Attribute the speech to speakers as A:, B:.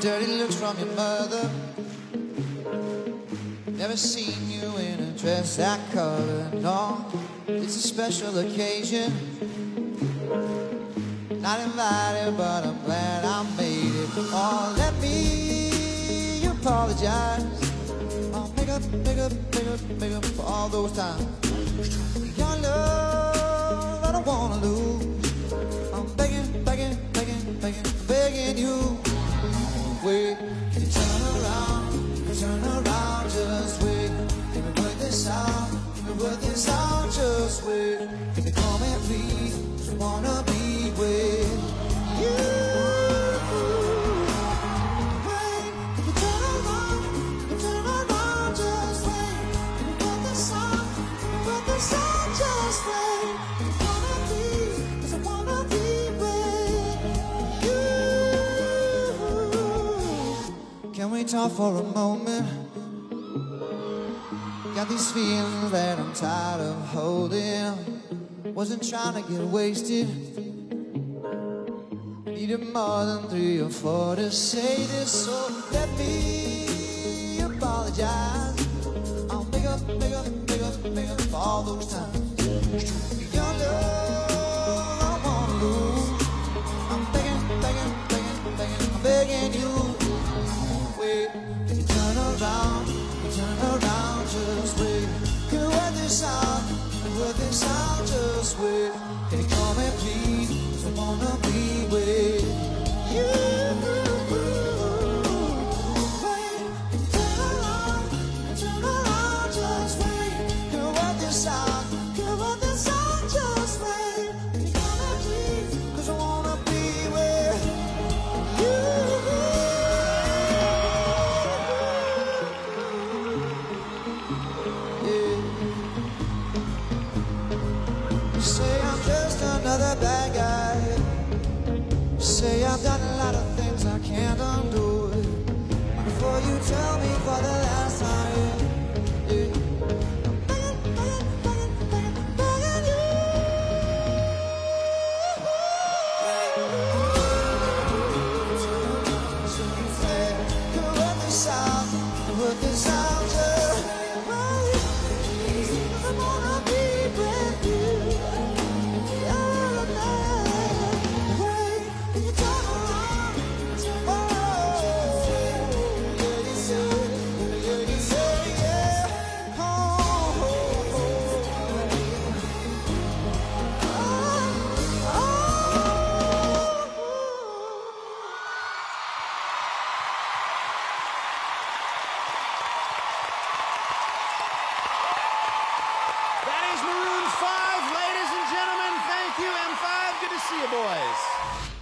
A: from your mother. Never seen you in a dress that color, no. It's a special occasion. Not invited, but I'm glad I made it. Oh, let me apologize. Oh, make up, make up, make up, make up for all those times. Your love, wanna be Talk for a moment? Got these feelings that I'm tired of holding. Wasn't trying to get wasted. Needed more than three or four to say this, so let me apologize. I'll make up, make up, make up, make up all those times. Your love, Say I'm just another bad guy. Say I've done a lot of things I can't undo. Before you tell me for the last time. yeah. Begging, begging, begging,
B: See you, boys.